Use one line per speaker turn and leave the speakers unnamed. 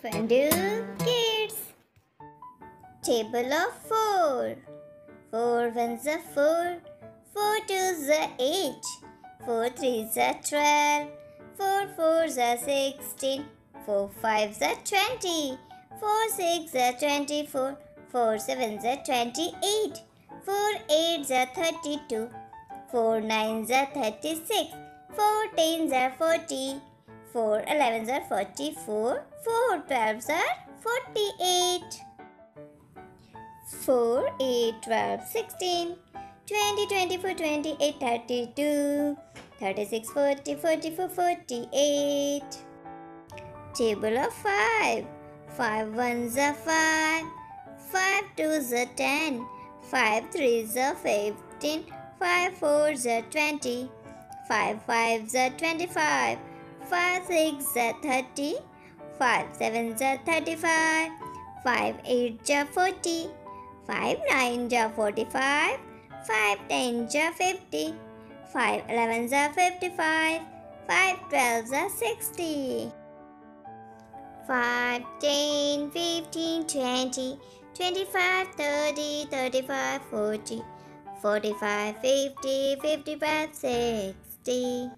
Fundo Kids Table of 4 4 ones are 4 4 twos are 8 4 threes are 12 4 fours are 16 4 fives are 20 4 six are 24 4 sevens are 28 4 eights are 32 4 nines are 36 4 tens are 40 4 11s are 44. 4 12s are 48. 4 8 12 16 20 24 28 32 36 40 44 48 Table of 5 5 ones are 5 5 twos are 10 5 threes are 15 5 fours are 20 5 fives are 25 5 6 are 30, 5 7 are 35, 5 8 are 40, 5 9 are 45, 5 10 are 50, 5 11 are 55, 5 12 are 60. 5, 10, 15, 20, 25, 30, 35, 40, 45, 50, 55, 60.